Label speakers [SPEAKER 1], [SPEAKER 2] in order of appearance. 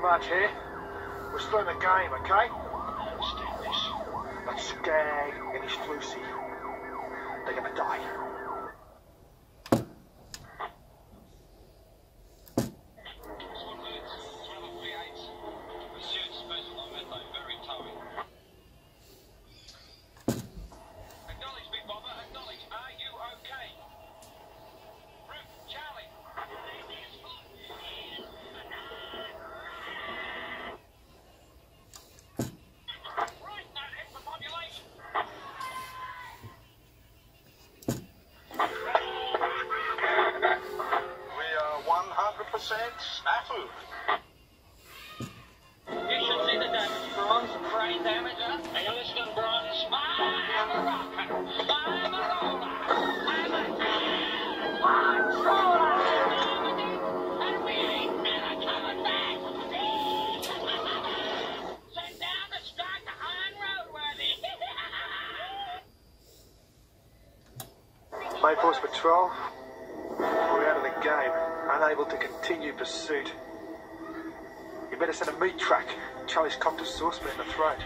[SPEAKER 1] much here. We're still in the game, okay?
[SPEAKER 2] I understand this.
[SPEAKER 1] But Skag and his Lucy, they're gonna die.
[SPEAKER 3] 100% snafu.
[SPEAKER 2] You should see the damage, bronze, brain damage, huh? Are you listening, bronze? I'm a rocker. I'm a roller. I'm a controller. And we ain't never coming back. Down strike the iron roadworthy.
[SPEAKER 1] Main Force Patrol, we're out of the game, unable to continue pursuit. You better send a meat truck. Charlie's cocked a saucepan in the throat.